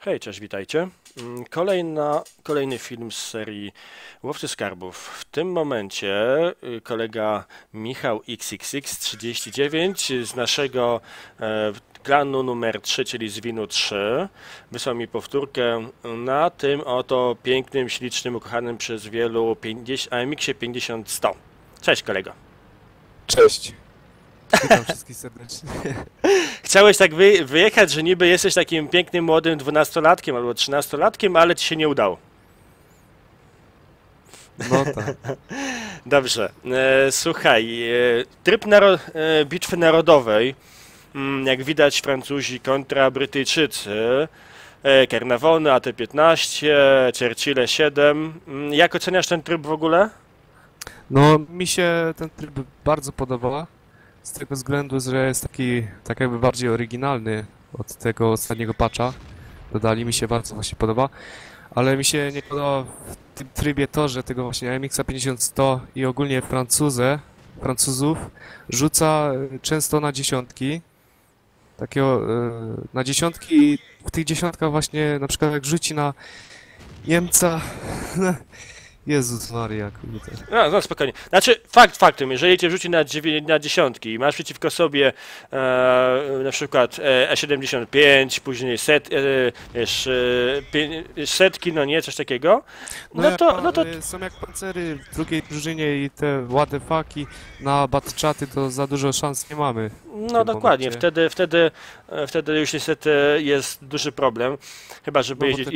Hej, cześć, witajcie. Mm, Kolejna, kolejny film z serii Łowcy Skarbów. W tym momencie y, kolega Michał XXX39 z naszego e, klanu numer 3, czyli z Winu 3, wysłał mi powtórkę na tym oto pięknym, ślicznym, ukochanym przez wielu 50, AMX-ie 50-100. Cześć kolego. Cześć. Witam wszystkich serdecznie. Chciałeś tak wy, wyjechać, że niby jesteś takim pięknym, młodym dwunastolatkiem albo trzynastolatkiem, ale ci się nie udało. No tak. Dobrze. E, słuchaj, e, tryb naro e, bitwy narodowej, mm, jak widać Francuzi kontra Brytyjczycy, e, Kernawony, AT-15, Churchille 7. Mm, Jak oceniasz ten tryb w ogóle? No, mi się ten tryb bardzo podoba. Z tego względu, że jest taki, tak jakby bardziej oryginalny od tego ostatniego patcha. Dodali, mi się bardzo właśnie podoba. Ale mi się nie podoba w tym trybie to, że tego właśnie AMX-a 50-100 i ogólnie Francuzę, Francuzów rzuca e, często na dziesiątki. Takiego e, na dziesiątki i w tych dziesiątkach właśnie na przykład jak rzuci na Niemca Jezus Maria, kurde. No, no spokojnie. Znaczy, fakt faktem, jeżeli cię wrzuci na, na dziesiątki i masz przeciwko sobie e, na przykład e, E75, później set, e, wiesz, e, setki, no nie, coś takiego, no, jak to, no to y, Są jak pancery w drugiej drużynie i te ładne faki na batczaty to za dużo szans nie mamy. No dokładnie, momencie. wtedy, wtedy, e, wtedy już niestety jest duży problem. Chyba, żeby No jeździć, te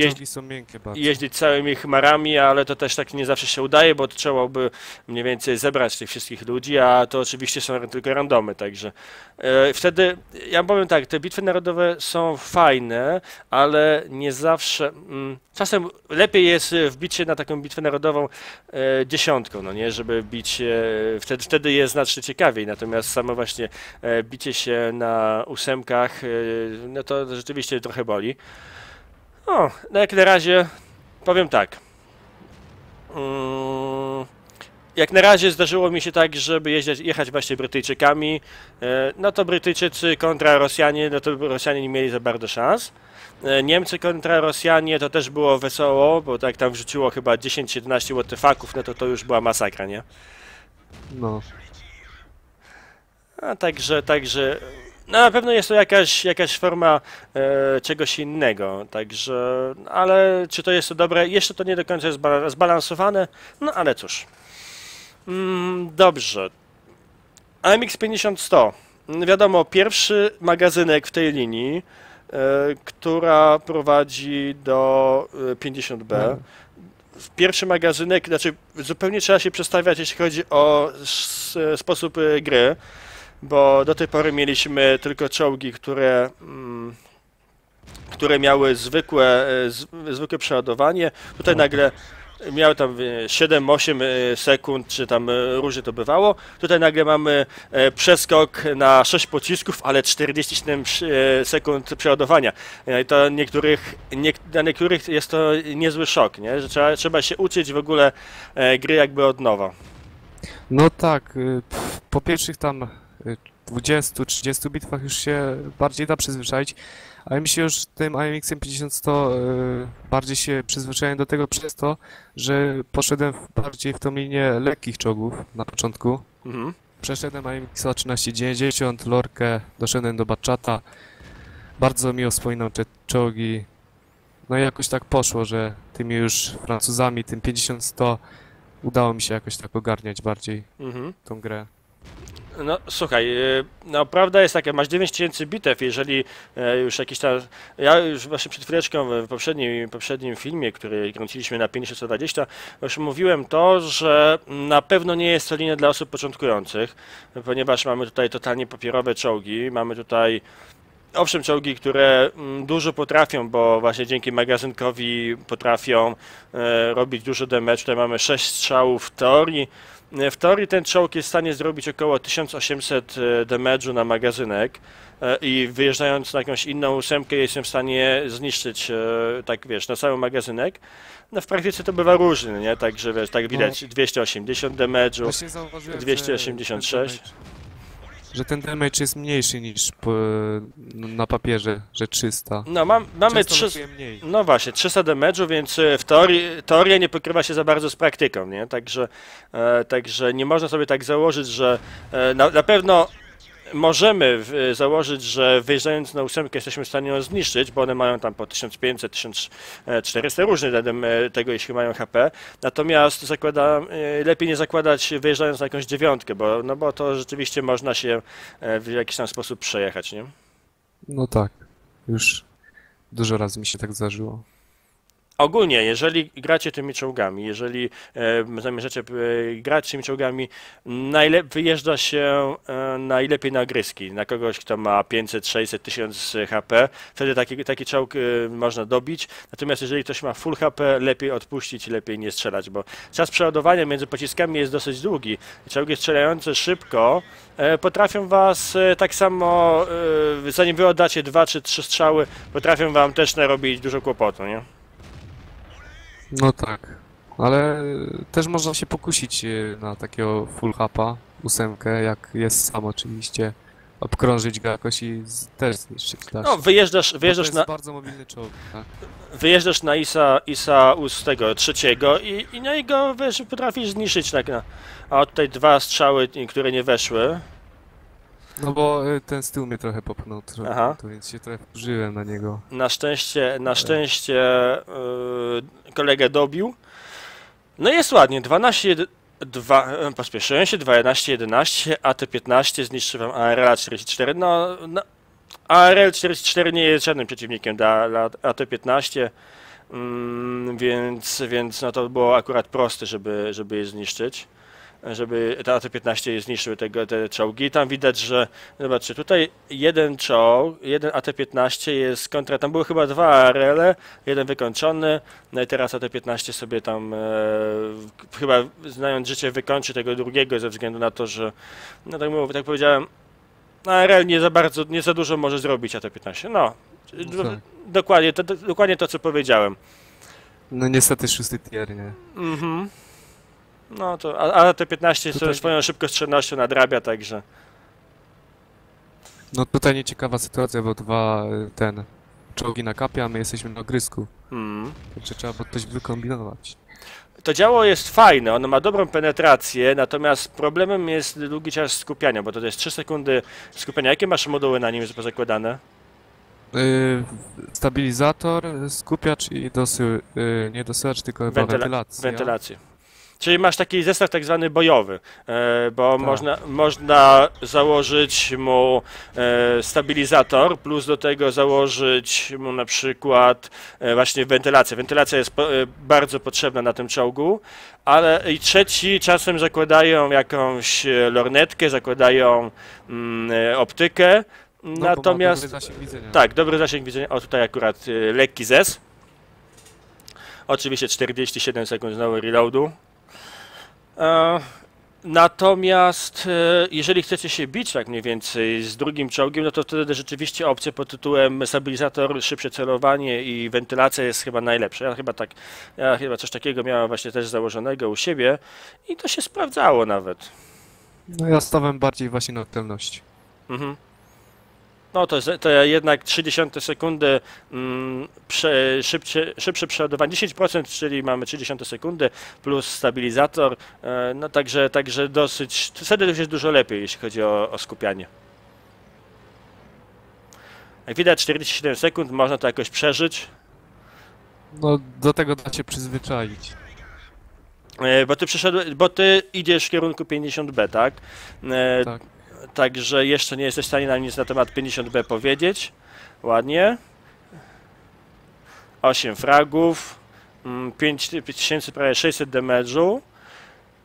jeździć, całymi chmarami, ale to też tak nie zawsze się udaje, bo trzeba by mniej więcej zebrać tych wszystkich ludzi, a to oczywiście są tylko randomy, także e, wtedy, ja powiem tak, te bitwy narodowe są fajne, ale nie zawsze, mm, czasem lepiej jest e, wbić się na taką bitwę narodową e, dziesiątką, no nie, żeby bić, e, wtedy, wtedy jest znacznie ciekawiej, natomiast samo właśnie bicie się na ósemkach, e, no to rzeczywiście trochę boli. No jak na razie powiem tak. Mm, Jak na razie zdarzyło mi się tak, żeby jeździć, jechać właśnie Brytyjczykami. E, No to Brytyjczycy kontra Rosjanie, no to Rosjanie nie mieli za bardzo szans. E, Niemcy kontra Rosjanie to też było wesoło, bo tak tam wrzuciło chyba 10-11 WTF-ów, no to to już była masakra, nie? No. A także, także, no na pewno jest to jakaś, jakaś forma e, czegoś innego, także, ale czy to jest to dobre? Jeszcze to nie do końca jest zba- zbalansowane, no ale cóż. Mm, dobrze. AMX 50-100. Wiadomo, pierwszy magazynek w tej linii, e, która prowadzi do e, 50B. No. Pierwszy magazynek, znaczy zupełnie trzeba się przestawiać, jeśli chodzi o s- sposób e, gry, bo do tej pory mieliśmy tylko czołgi, które, mm, które miały zwykłe, e, zwykłe przeładowanie. Tutaj nagle miały tam e, 7-8 e, sekund, czy tam e, różnie to bywało. Tutaj nagle mamy e, przeskok na 6 pocisków, ale 47 e, sekund przeładowania. E, I to niektórych, nie, dla niektórych jest to niezły szok, nie? że trzeba, trzeba się uczyć w ogóle e, gry jakby od nowa. No tak, po pierwszych tam 20-30 bitwach już się bardziej da przyzwyczaić, ale mi się już tym AMX-em 50-100 y, bardziej się przyzwyczaiłem do tego przez to, że poszedłem bardziej w tą linię lekkich czołgów na początku. Mhm. Przeszedłem AMX-a 1390, Lorkę, doszedłem do Batchata. Bardzo miło wspominam te czołgi. No i jakoś tak poszło, że tymi już Francuzami, tym 50-100 udało mi się jakoś tak ogarniać bardziej Mhm. tą grę. No słuchaj, e, no prawda jest taka, masz 9000 bitew, jeżeli e, już jakiś tam, ja już właśnie przed chwileczką w poprzednim, poprzednim filmie, który kręciliśmy na 5020, już mówiłem to, że na pewno nie jest to linia dla osób początkujących, ponieważ mamy tutaj totalnie papierowe czołgi, mamy tutaj Owszem, czołgi, które mm, dużo potrafią, bo właśnie dzięki magazynkowi potrafią e, robić dużo damage. Tutaj mamy 6 strzałów w teorii. E, W teorii ten czołg jest w stanie zrobić około 1800 e, damage'u na magazynek i wyjeżdżając na jakąś inną ósemkę jestem w stanie zniszczyć, tak wiesz, na cały magazynek. No w praktyce to bywa różnie, nie? Także wiesz, tak widać 280 damage'u. Właśnie zauważyłem, że 286. że ten damage jest mniejszy niż po, na papierze, że 300. No, mam, mamy Często trzy... notuje mniej. No właśnie, 300 damage'u, więc e, w teorii, teoria nie pokrywa się za bardzo z praktyką, nie? Także, e, także nie można sobie tak założyć, że e, na, na pewno możemy założyć, że wyjeżdżając na ósemkę jesteśmy w stanie ją zniszczyć, bo one mają tam po 1500, 1400 różnych względem e, tego, jeśli mają HP. Natomiast zakłada, e, lepiej nie zakładać wyjeżdżając na jakąś dziewiątkę, bo, no bo to rzeczywiście można się e, w jakiś tam sposób przejechać, nie? No tak, już dużo razy mi się tak zdarzyło. Ogólnie, jeżeli gracie tymi czołgami, jeżeli e, zamierzacie e, grać tymi czołgami, najlep- wyjeżdża się e, najlepiej na gryski, na kogoś, kto ma 500, 600, 1000 HP. Wtedy taki, taki czołg e, można dobić. Natomiast jeżeli ktoś ma full HP, lepiej odpuścić, lepiej nie strzelać, bo czas przeładowania między pociskami jest dosyć długi. Czołgi strzelające szybko e, potrafią was e, tak samo, e, zanim wy oddacie dwa czy trzy strzały, potrafią wam też narobić dużo kłopotu, nie? No tak, ale też można się pokusić e, na takiego full hapa, ósemkę, jak jest sam oczywiście, obkrążyć go jakoś i z, też zniszczyć. Da No, wyjeżdżasz, Bo to wyjeżdżasz jest na, bardzo mobilny czołg, tak? wyjeżdżasz na Isa, Isa z tego trzeciego i, i no i go wiesz, potrafisz zniszczyć tak na. A od tutaj dwa strzały, które nie weszły. No bo e, ten tyłu mnie trochę popchnął, tro- Aha. to więc się trochę wkurzyłem na niego. Na szczęście, na szczęście yy, kolegę dobił. No jest ładnie, 12, jed- dwa, e, pospieszyłem się, 2, 11, 11, AT-15 zniszczy wam ARL 44. No, no ARL 44 nie jest żadnym przeciwnikiem dla, dla AT-15, mm, więc, więc no to było akurat proste, żeby, żeby je zniszczyć. Żeby te AT-15 zniszczyły tego, te czołgi. Tam widać, że zobaczcie, tutaj jeden czołg, jeden AT-15 jest kontra, tam były chyba dwa ARL, jeden wykończony, no i teraz AT-15 sobie tam e, chyba znając życie wykończy tego drugiego ze względu na to, że no tak, mówię, tak powiedziałem, ARL nie za bardzo, nie za dużo może zrobić AT-15. No, No tak. dokładnie, to, to, dokładnie to, co powiedziałem. No niestety szósty tier, nie? Mhm. No to, a, a AT-15 Tutaj- swoją szybkostrzelnością nadrabia, także... No tutaj nieciekawa sytuacja, bo dwa e, ten czołgi na kapie, a my jesteśmy na grysku. Mm. Także trzeba było coś wykombinować. To działo jest fajne, ono ma dobrą penetrację, natomiast problemem jest długi czas skupiania, bo to jest 3 sekundy skupiania. Jakie masz moduły na nim pozakładane? Yy, stabilizator, skupiacz i dosył, yy, nie dosyłacz, tylko Wentyla- wentylacja. Wentylację. Czyli masz taki zestaw tak zwany bojowy, e, bo Tak. można, można założyć mu e, stabilizator, plus do tego założyć mu na przykład e, właśnie wentylację. Wentylacja jest bardzo potrzebna na tym czołgu, ale i trzeci czasem zakładają jakąś lornetkę, zakładają mm, optykę, No, natomiast... dobry zasięg widzenia. Tak, dobry zasięg widzenia. O, tutaj akurat y, lekki zes. Oczywiście 47 sekund znowu reloadu. E, natomiast e, jeżeli chcecie się bić tak mniej więcej z drugim czołgiem, no to wtedy rzeczywiście opcja pod tytułem stabilizator, szybsze celowanie i wentylacja jest chyba najlepsza. Ja chyba tak, ja chyba coś takiego miałem właśnie też założonego u siebie i to się sprawdzało nawet. No ja stawem bardziej właśnie na celność. Mhm. No to, to jednak 30 sekundy mm, prze, szybcie, szybsze przeładowanie, 10%, czyli mamy 30 sekundy plus stabilizator, e, no także, także dosyć, wtedy już jest dużo lepiej, jeśli chodzi o, o skupianie. Jak widać 47 sekund, można to jakoś przeżyć, No do tego da się przyzwyczaić. e, bo ty, bo ty idziesz w kierunku 50B, tak? E, Tak. Także jeszcze nie jesteś w stanie nam nic na temat 50B powiedzieć. Ładnie. 8 fragów. mm, 5000, prawie 600 damage'u.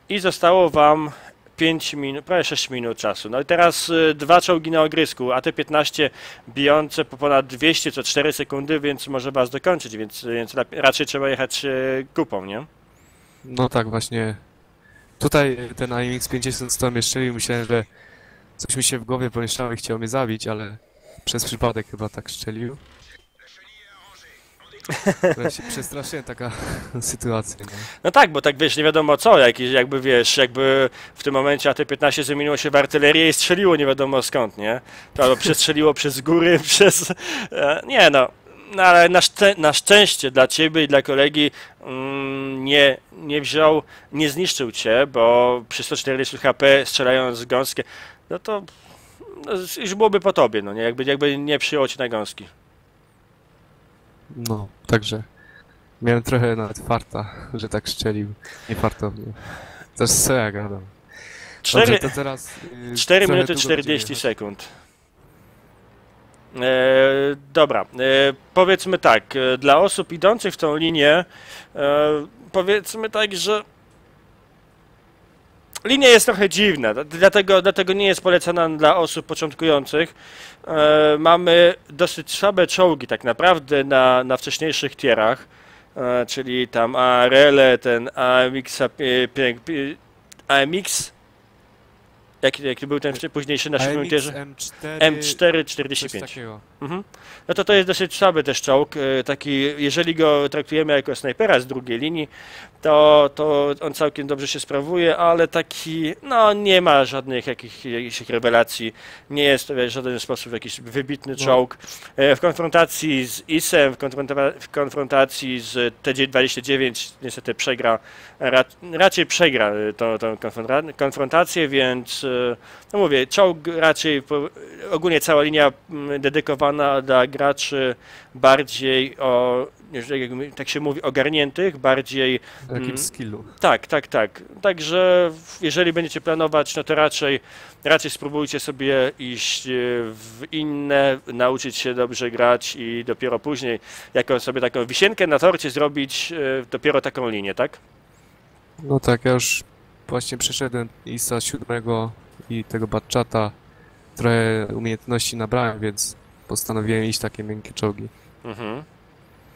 I zostało wam 5 minut, prawie 6 minut czasu. No i teraz y, dwa czołgi na ogrysku, a te 15 bijące po ponad 200 co 4 sekundy, więc może was dokończyć, więc, więc raczej trzeba jechać y, kupą, nie? No tak właśnie. Tutaj ten IMX 50 100 mnie strzelił, myślałem, że coś mi się w głowie pomieszało i chciał mnie zabić, ale przez przypadek chyba tak strzelił. Ja się przestraszyłem, taka sytuacja, nie? No tak, bo tak wiesz, nie wiadomo co, jakieś, jakby wiesz, jakby w tym momencie AT-15 zamieniło się w artylerię i strzeliło nie wiadomo skąd, nie? To albo przestrzeliło przez góry, przez... e, Nie no, no ale na, szczę na szczęście dla ciebie i dla kolegi mm, nie, nie wziął, nie zniszczył cię, bo przy 140 HP strzelając z gąskie, no to no, już byłoby po tobie, no nie? Jakby, jakby nie przyjął cię na gąski. No, także miałem trochę nawet farta, że tak strzelił niefartownie. Też co ja gadam. Dobrze, 4, to teraz... yy, 4 trochę minuty długo 40 będziemy jechać. sekund. E, dobra, e, powiedzmy tak, e, dla osób idących w tą linię, e, powiedzmy tak, że linia jest trochę dziwna, dlatego, dlatego nie jest polecana dla osób początkujących. E, mamy dosyć słabe czołgi tak naprawdę na, na wcześniejszych tierach, e, czyli tam ARL, ten AMX, e, AMX, jaki, jaki był ten późniejszy na siódmym tierze? M4, M4 coś 45. Mhm. No to to jest dosyć słaby też czołg, e, taki, jeżeli go traktujemy jako snajpera z drugiej linii, to, to on całkiem dobrze się sprawuje, ale taki, no nie ma żadnych jakich, jakichś rewelacji, nie jest to w żaden sposób jakiś wybitny No. czołg. E, W konfrontacji z IS-em, w, konfronta- w konfrontacji z TG-29 niestety przegra, ra, raczej przegra e, tą, tą konfronta- konfrontację, więc no mówię, czołg raczej, ogólnie cała linia mm, dedykowana dla graczy bardziej o, tak się mówi, ogarniętych, bardziej O Jakimś Mm. skillu. tak, tak, tak. Także jeżeli będziecie planować, no to raczej, raczej spróbujcie sobie iść e, w inne, nauczyć się dobrze grać i dopiero później, jako sobie taką wisienkę na torcie zrobić e, dopiero taką linię, tak? No tak, ja już właśnie przeszedłem ISA 7 i tego Batchata. Trochę umiejętności nabrałem, więc postanowiłem iść takie miękkie czołgi, Mhm.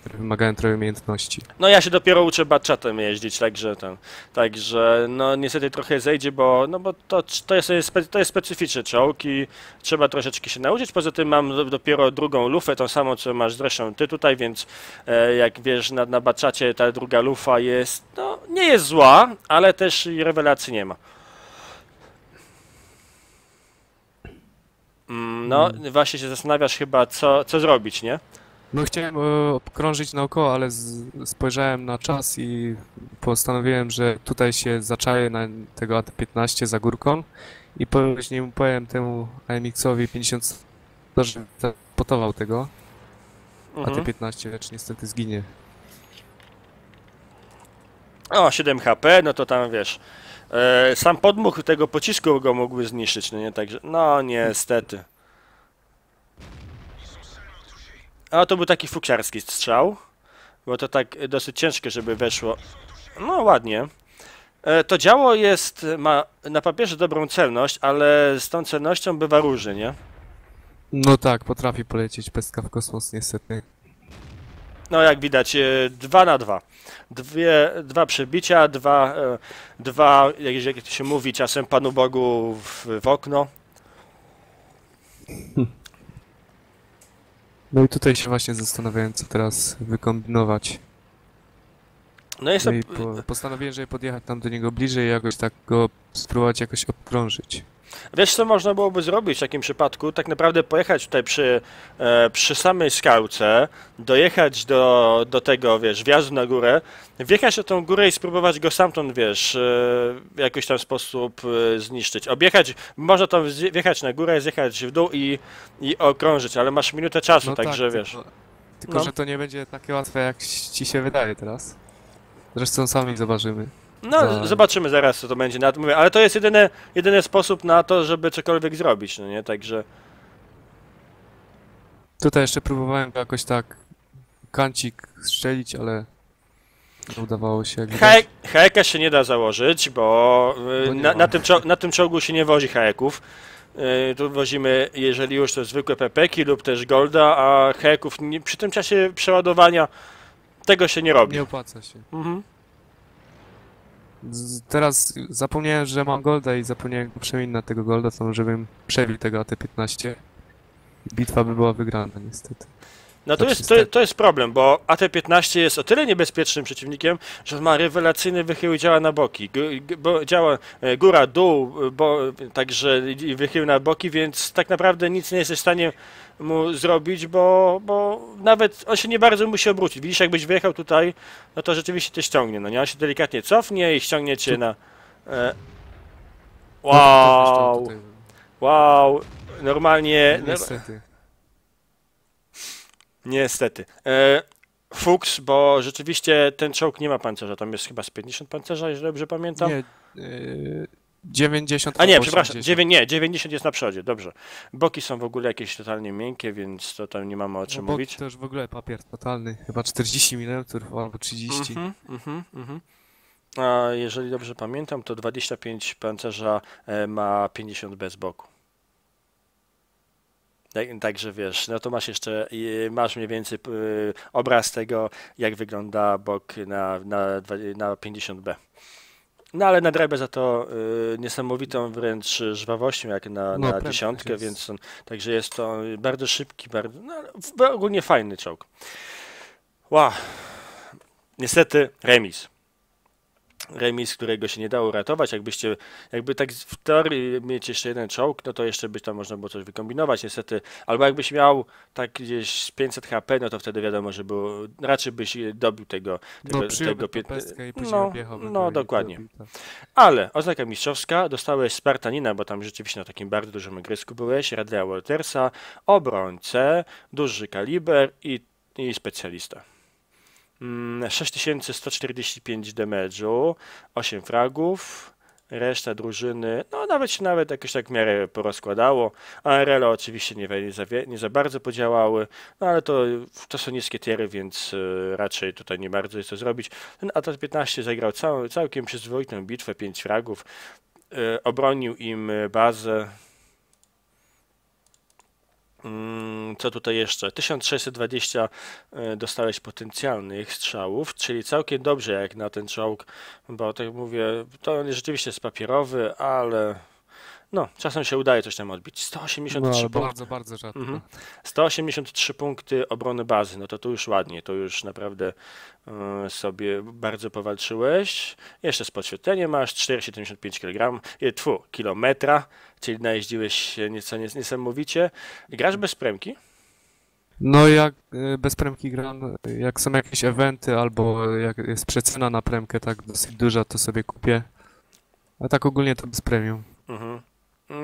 które wymagają trochę umiejętności. No ja się dopiero uczę batchatem jeździć, także ten, także no niestety trochę zejdzie, bo no bo to, to, jest, to jest specyficzny czołg i trzeba troszeczkę się nauczyć. Poza tym mam do- dopiero drugą lufę, tą samą co masz zresztą ty tutaj, więc e, jak wiesz na, na batchacie ta druga lufa jest, no nie jest zła, ale też i rewelacji nie ma. Mm, No, właśnie się zastanawiasz chyba, co, co zrobić, nie? No chciałem e, obkrążyć naokoło, ale z, spojrzałem na czas i postanowiłem, że tutaj się zaczaję na tego AT-15 za górką i później powiem temu AMX-owi 50 że potował tego Mhm. AT-15, lecz niestety zginie. O, 7 HP, no to tam wiesz. E, sam podmuch tego pocisku go mógłby zniszczyć, no nie? Także, no niestety. A to był taki fuksiarski strzał, bo to tak dosyć ciężkie, żeby weszło. No ładnie. E, to działo jest, ma na papierze dobrą celność, ale z tą celnością bywa różnie, nie? No tak, potrafi polecieć pestka w kosmos niestety. No jak widać, e, dwa na dwa. Dwie, dwa przebicia, dwa, e, dwa jak, się mówi czasem Panu Bogu w, w okno. No i tutaj się właśnie zastanawiałem, co teraz wykombinować. No jest No po, postanowiłem, żeby podjechać tam do niego bliżej i jakoś tak go spróbować jakoś obkrążyć. Wiesz co można byłoby zrobić w takim przypadku? Tak naprawdę pojechać tutaj przy, e, przy samej skałce, dojechać do, do tego, wiesz, wjazdu na górę, wjechać na tą górę i spróbować go stamtąd, wiesz, e, w jakiś tam sposób e, zniszczyć. Objechać, można tam wjechać na górę, zjechać w dół i, i okrążyć, ale masz minutę czasu, No także tak, wiesz. Tylko, tylko No. że to nie będzie takie łatwe, jak ci się wydaje teraz. Zresztą sami zobaczymy. No, Za- zobaczymy zaraz, co to będzie. Na, mówię, ale to jest jedyny, jedyny sposób na to, żeby cokolwiek zrobić, no nie? Także. Tutaj jeszcze próbowałem jakoś tak kancik strzelić, ale nie udawało się. Hajek, hajeka się nie da założyć, bo y, Bo na, na, tym na tym czołgu się nie wozi hajeków. Y, Tu wozimy, jeżeli już, to zwykłe pepeki lub też golda, a hajeków przy tym czasie przeładowania tego się nie robi. Nie opłaca się. Mhm. Teraz zapomniałem, że mam golda i zapomniałem go przemienić na tego golda, to żebym przebił tego AT-15. Bitwa by była wygrana niestety. No to To jest, to, to jest problem, bo AT-15 jest o tyle niebezpiecznym przeciwnikiem, że ma rewelacyjny wychył i działa na boki. G- g- bo działa e, góra, dół, bo, także wychył na boki, więc tak naprawdę nic nie jesteś w stanie mu zrobić, bo, bo nawet on się nie bardzo musi obrócić. Widzisz, jakbyś wyjechał tutaj, no to rzeczywiście cię ściągnie, no nie? On się delikatnie cofnie i ściągnie cię na... E, wow, wow, normalnie... No, Niestety. Niestety. E, Fuchs, bo rzeczywiście ten czołg nie ma pancerza, tam jest chyba z 50 pancerza, jeżeli dobrze pamiętam. Nie, yy, 90 A nie, przepraszam, 80. dziewię- nie, 90 jest na przodzie, dobrze. Boki są w ogóle jakieś totalnie miękkie, więc to tam nie mamy o czym No, boki mówić. to już w ogóle papier totalny. Chyba 40 mm albo 30. Mhm, mhm, mhm. A jeżeli dobrze pamiętam, to 25 pancerza e, ma 50 bez boku. Tak, także wiesz, no to masz jeszcze, masz mniej więcej obraz tego, jak wygląda bok na, na, na 50B. No ale nadrabia za to e, niesamowitą wręcz żwawością, jak na, No, na dziesiątkę, jest. więc on, także jest to bardzo szybki, bardzo, no, ogólnie fajny czołg. Wow. Niestety remis. Remis, którego się nie dało uratować. Jakbyście, jakby tak w teorii mieć jeszcze jeden czołg, no to jeszcze by tam można było coś wykombinować, niestety. Albo jakbyś miał tak gdzieś z 500 HP, no to wtedy wiadomo, że było, raczej byś dobił tego, tego, No tego później no, no dokładnie. tak. Ale oznaka mistrzowska, dostałeś Spartanina, bo tam rzeczywiście na takim bardzo dużym igrysku byłeś, Radleya Waltersa, obrońcę, duży kaliber i, i specjalista. Mm, 6145 damage'u, 8 fragów, reszta drużyny, no nawet się nawet jakoś tak w miarę porozkładało. ARL oczywiście nie, za, nie za bardzo podziałały, no ale to, to są niskie tiery, więc y, raczej tutaj nie bardzo jest co zrobić. Ten AT-15 zagrał całą, całkiem przyzwoitą bitwę, 5 fragów, y, obronił im bazę. Mm, Co tutaj jeszcze? 1620 y, dostałeś potencjalnych strzałów, czyli całkiem dobrze jak na ten czołg, bo tak mówię, to on rzeczywiście jest papierowy, ale no, czasem się udaje coś tam odbić. No, 183 ale punkty. bardzo, bardzo rzadko. Mhm. 183 punkty obrony bazy, no to tu już ładnie, to już naprawdę e, sobie bardzo powalczyłeś. Jeszcze z podświetleniem masz 4,75 kg, e, tfu, kilometra, czyli najeździłeś się nieco nies- niesamowicie. Grasz bez premki? No jak y, bez premki gram, y, jak są jakieś eventy albo jak jest przecena na premkę tak dosyć duża, to sobie kupię. A tak ogólnie to bez premium. Mhm.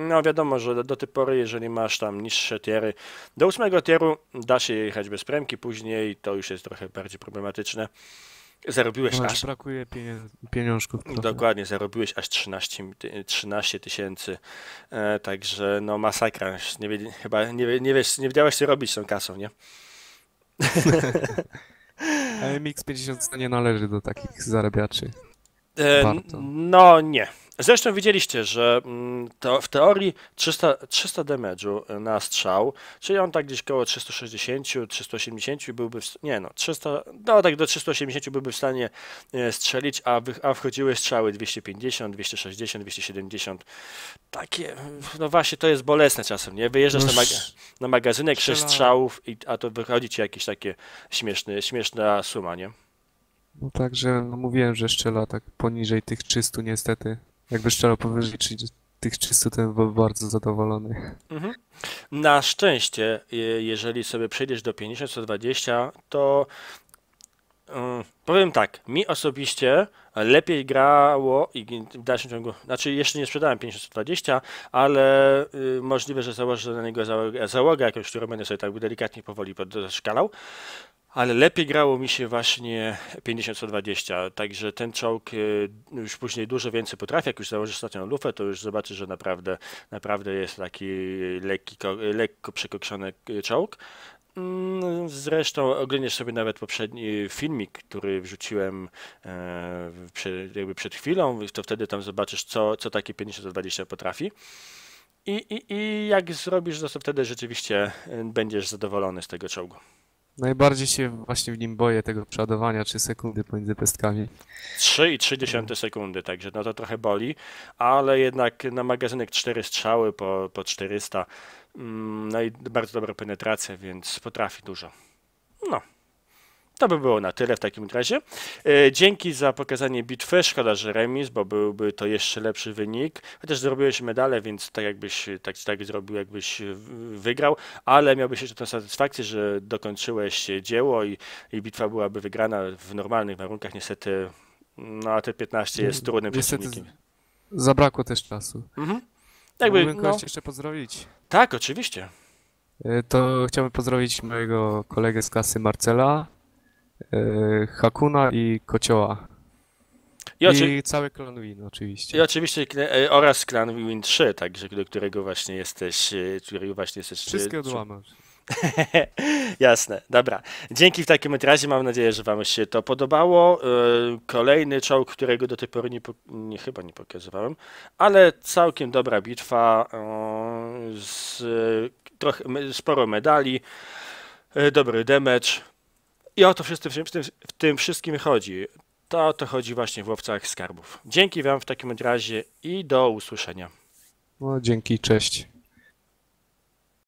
No wiadomo, że do, do tej pory, jeżeli masz tam niższe tiery, do ósmego tieru da się jechać bez premki, później to już jest trochę bardziej problematyczne. Zarobiłeś No, aż brakuje pieniążków. trochę. Dokładnie, zarobiłeś aż 13 ty- 13 tysięcy, e, także no masakra, nie, wie- chyba nie, nie wiesz, nie wiedziałeś co robić z tą kasą, nie? Ale MX-50 nie należy do takich zarabiaczy. E, Warto. no nie. Zresztą widzieliście, że mm, to w teorii 300, 300 damage'u na strzał, czyli on tak gdzieś koło 360, 380 byłby, w, nie no, 300, no tak do 380 byłby w stanie e, strzelić, a, wy, a wchodziły strzały 250, 260, 270. Takie, no właśnie to jest bolesne czasem, nie? Wyjeżdżasz na, mag na magazynek, 6 Strzela- strzałów, i, a to wychodzi ci jakieś takie śmieszne, śmieszna suma, nie? No także no, mówiłem, że szczela tak poniżej tych 300 niestety. Jakby szczelał powyżej 30 tych 300, to był bardzo zadowolony. Mhm. Na szczęście, je- jeżeli sobie przejdziesz do 50-120, to mm, powiem tak, mi osobiście lepiej grało i w dalszym ciągu, znaczy jeszcze nie sprzedałem 50-120, ale y, możliwe, że założę na niego załogę, załogę jakąś, którą będę sobie tak delikatnie powoli podszkalał. Ale lepiej grało mi się właśnie 50-120, także ten czołg y, już później dużo więcej potrafi. Jak już założysz ostatnią lufę, to już zobaczysz, że naprawdę, naprawdę jest taki lekki, ko- lekko przekokszony y, czołg. Mm, Zresztą oglądasz sobie nawet poprzedni filmik, który wrzuciłem e, przed, jakby przed chwilą, to wtedy tam zobaczysz, co, co takie 50-120 potrafi. I, i, I jak zrobisz to, to wtedy rzeczywiście e, będziesz zadowolony z tego czołgu. Najbardziej się właśnie w nim boję tego przeładowania 3 sekundy pomiędzy pestkami. 3,3 sekundy, także no to trochę boli, ale jednak na magazynek 4 strzały po, po 400, mm, no i bardzo dobra penetracja, więc potrafi dużo. To by było na tyle w takim razie. E, Dzięki za pokazanie bitwy. Szkoda, że remis, bo byłby to jeszcze lepszy wynik. Chociaż zrobiłeś medale, więc tak jakbyś tak, tak zrobił, jakbyś wygrał, ale miałbyś jeszcze tę satysfakcję, że dokończyłeś dzieło i, i bitwa byłaby wygrana w normalnych warunkach. Niestety, no a te 15 jest trudnym Niestety przeciwnikiem. Zabrakło też czasu. Mhm. Jakby, Mógłbym no, jeszcze pozdrowić. tak, oczywiście. E, To chciałbym pozdrowić mojego kolegę z klasy Marcela, Hakuna i Kocioła. I, oczy, I cały klan Win oczywiście. i oczywiście e, oraz klan Win 3, także do którego właśnie jesteś, e, którego właśnie jesteś. e, Wszystkie odłamam. Jasne, dobra. Dzięki w takim razie, mam nadzieję, że Wam się to podobało. Kolejny czołg, którego do tej pory nie, nie chyba nie pokazywałem, ale całkiem dobra bitwa, z trochę, sporo medali, dobry damage. I o to wszyscy, w, tym, w tym wszystkim chodzi. To o to chodzi właśnie w łowcach skarbów. Dzięki Wam w takim razie i do usłyszenia. No dzięki, cześć.